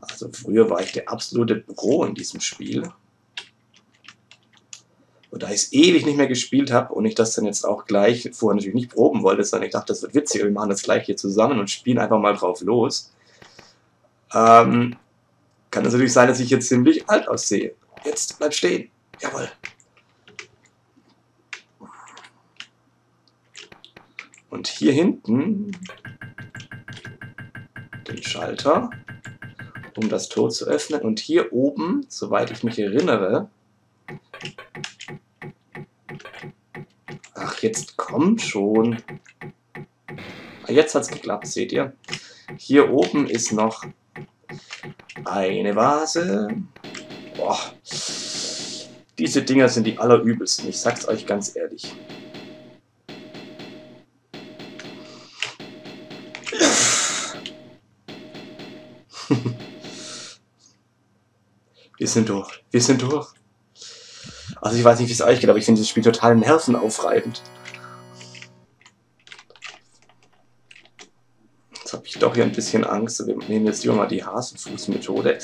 Also früher war ich der absolute Pro in diesem Spiel. Und da ich es ewig nicht mehr gespielt habe und ich das dann jetzt auch gleich vorher natürlich nicht proben wollte, sondern ich dachte, das wird witzig, wir machen das gleich hier zusammen und spielen einfach mal drauf los. Ähm, kann es natürlich sein, dass ich jetzt ziemlich alt aussehe. Jetzt bleib stehen. Jawohl. Und hier hinten den Schalter, um das Tor zu öffnen. Und hier oben, soweit ich mich erinnere, ach, jetzt kommt schon. Ah, jetzt hat es geklappt, seht ihr. Hier oben ist noch eine Vase. Boah. Diese Dinger sind die allerübelsten, ich sag's euch ganz ehrlich. Wir sind durch. Wir sind durch. Also ich weiß nicht, wie es euch geht, aber ich finde das Spiel total nervenaufreibend. Jetzt habe ich doch hier ein bisschen Angst. Wir nehmen jetzt hier mal die Hasenfußmethode.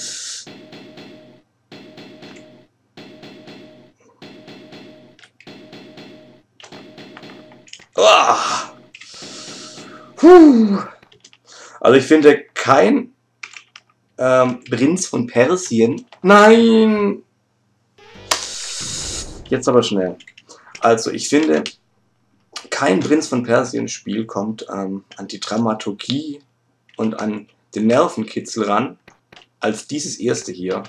Oh. Also ich finde kein ähm, Prinz von Persien. Nein! Jetzt aber schnell. Also, ich finde, kein Prinz von Persien Spiel kommt ähm, an die Dramaturgie und an den Nervenkitzel ran, als dieses erste hier.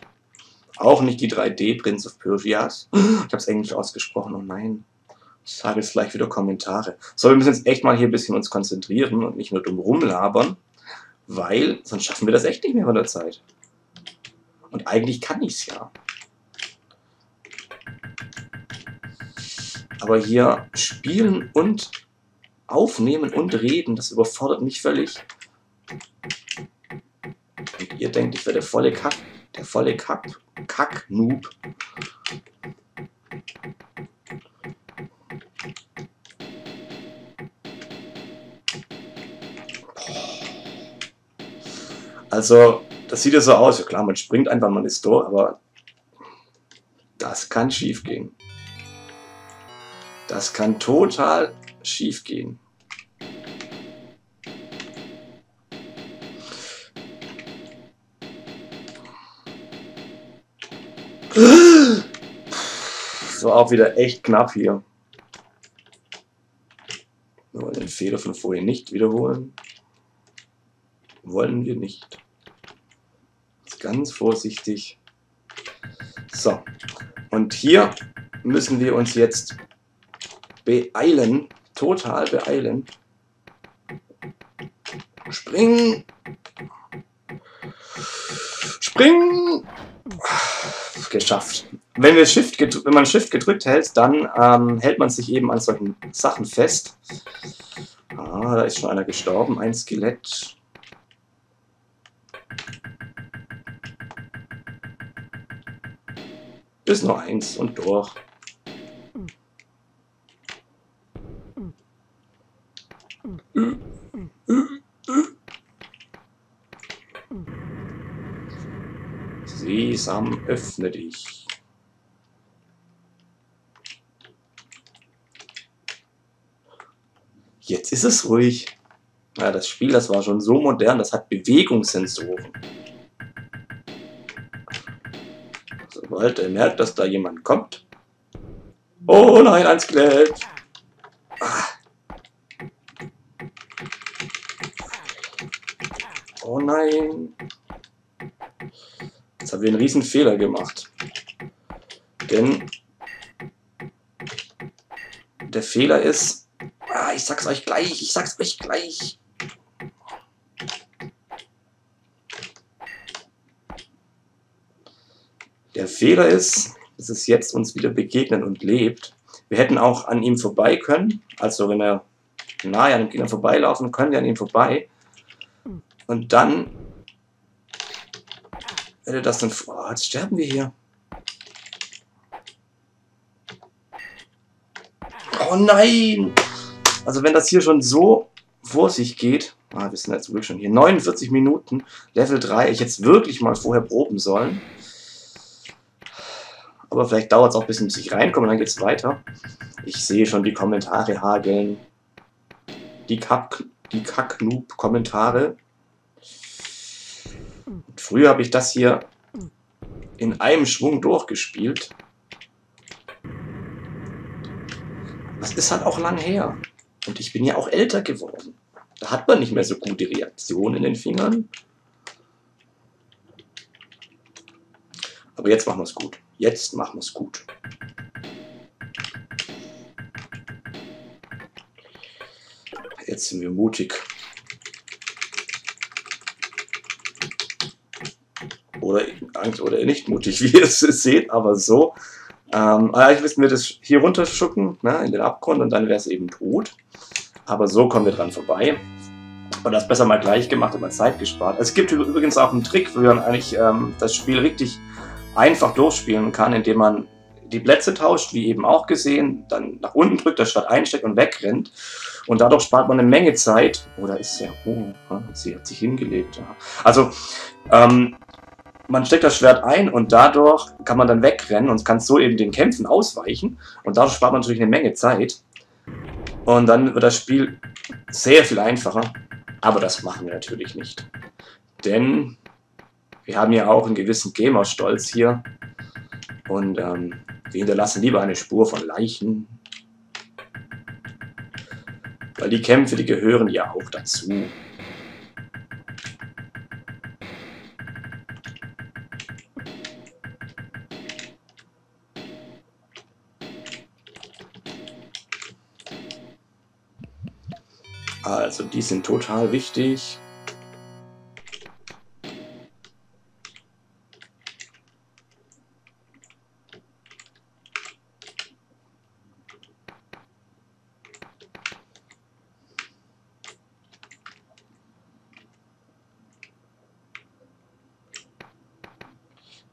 Auch nicht die 3D Prince of Persias. Ich habe es englisch ausgesprochen, oh nein. Ich sage jetzt gleich wieder Kommentare. So, wir müssen jetzt echt mal hier ein bisschen uns konzentrieren und nicht nur dumm rumlabern weil sonst schaffen wir das echt nicht mehr von der Zeit. Und eigentlich kann ich es ja. Aber hier spielen und aufnehmen und reden, das überfordert mich völlig. Und ihr denkt, ich werde der volle Kack, der volle Kack, Kack-Noob. Also, das sieht ja so aus. Ja klar, man springt einfach, man ist durch, aber das kann schief gehen. Das kann total schief gehen. So auch wieder echt knapp hier. Wir wollen den Fehler von vorhin nicht wiederholen. Wollen wir nicht ganz vorsichtig. So, und hier müssen wir uns jetzt beeilen, total beeilen. Springen! Springen! Geschafft. Wenn, wir Shift wenn man Shift gedrückt hält, dann ähm, hält man sich eben an solchen Sachen fest. Ah, da ist schon einer gestorben, ein Skelett. Ist nur eins und durch. Sesam, öffne dich. Jetzt ist es ruhig. Ja, das Spiel, das war schon so modern, das hat Bewegungssensoren. Sobald er merkt, dass da jemand kommt. Oh nein, ein Skelett. Ah. Oh nein. Jetzt haben wir einen riesen Fehler gemacht. Denn der Fehler ist, ah, ich sag's euch gleich, ich sag's euch gleich. Der Fehler ist, dass es jetzt uns wieder begegnet und lebt. Wir hätten auch an ihm vorbei können, also wenn er nahe an dem Gegner vorbeilaufen, können wir an ihm vorbei. Und dann hätte das dann... Oh, jetzt sterben wir hier. Oh nein! Also wenn das hier schon so vor sich geht, Ah, wir sind jetzt wirklich schon hier. 49 Minuten, Level 3. Ich jetzt wirklich mal vorher proben sollen. Aber vielleicht dauert es auch ein bisschen, bis ich reinkomme, dann geht es weiter. Ich sehe schon die Kommentare hageln. Die, Kack, die Kack-Noob-Kommentare. Früher habe ich das hier in einem Schwung durchgespielt. Das ist halt auch lang her. Und ich bin ja auch älter geworden. Da hat man nicht mehr so gute Reaktionen in den Fingern. Aber jetzt machen wir es gut. Jetzt machen wir es gut. Jetzt sind wir mutig. Oder, oder nicht mutig, wie ihr es seht, aber so. Ähm, eigentlich müssten wir das hier runterschucken, ne, in den Abgrund, und dann wäre es eben tot. Aber so kommen wir dran vorbei. Und das besser mal gleich gemacht und mal Zeit gespart. Es gibt übrigens auch einen Trick, wie man eigentlich ähm, das Spiel richtig einfach durchspielen kann, indem man die Plätze tauscht, wie eben auch gesehen, dann nach unten drückt, das Stadt einsteckt und wegrennt. Und dadurch spart man eine Menge Zeit. Oder oh, ist ja, oh, sie hat sich hingelegt. Also, ähm, man steckt das Schwert ein und dadurch kann man dann wegrennen und kann so eben den Kämpfen ausweichen. Und dadurch spart man natürlich eine Menge Zeit. Und dann wird das Spiel sehr viel einfacher. Aber das machen wir natürlich nicht. Denn wir haben ja auch einen gewissen Gamer-Stolz hier. Und ähm, wir hinterlassen lieber eine Spur von Leichen. Weil die Kämpfe, die gehören ja auch dazu. Also die sind total wichtig.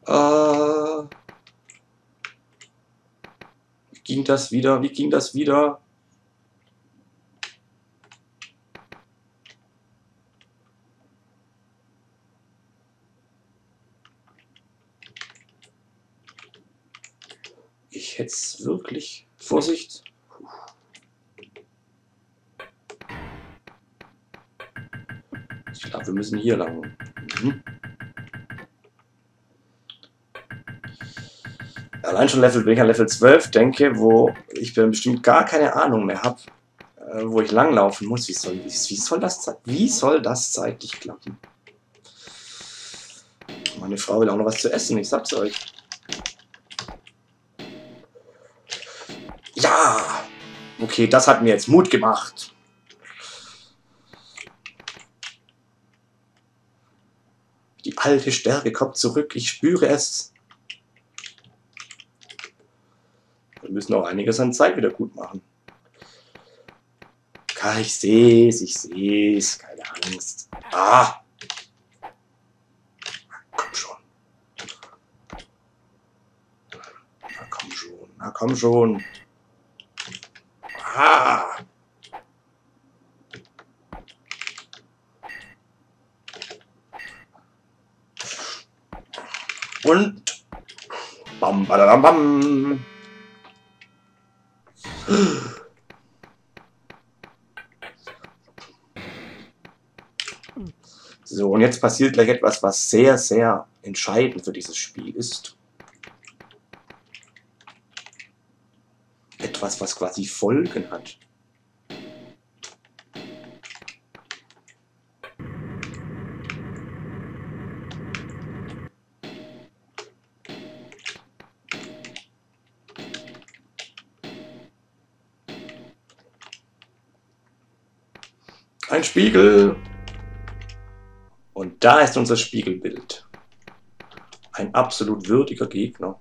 Äh, wie ging das wieder? Wie ging das wieder? Ich hätte es wirklich. Vorsicht! Ich glaube, wir müssen hier lang. Mhm. Allein schon Level, wenn ich an Level 12 denke, wo ich bestimmt gar keine Ahnung mehr habe, äh, wo ich langlaufen muss. Wie soll, wie, soll das, wie soll das zeitlich klappen? Meine Frau will auch noch was zu essen, ich sag's euch. Ja! Okay, das hat mir jetzt Mut gemacht. Die alte Stärke kommt zurück, ich spüre es. Wir müssen auch einiges an Zeit wieder gut machen. Ich sehe es, ich sehe es, keine Angst. Ah! Komm schon. Na komm schon, na komm schon. Ah! Und bam, badadam, bam. So, und jetzt passiert gleich etwas, was sehr, sehr entscheidend für dieses Spiel ist. Etwas, was quasi Folgen hat. Ein Spiegel. Und da ist unser Spiegelbild. Ein absolut würdiger Gegner.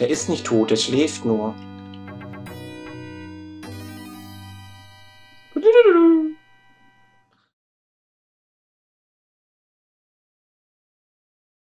Der ist nicht tot, der schläft nur.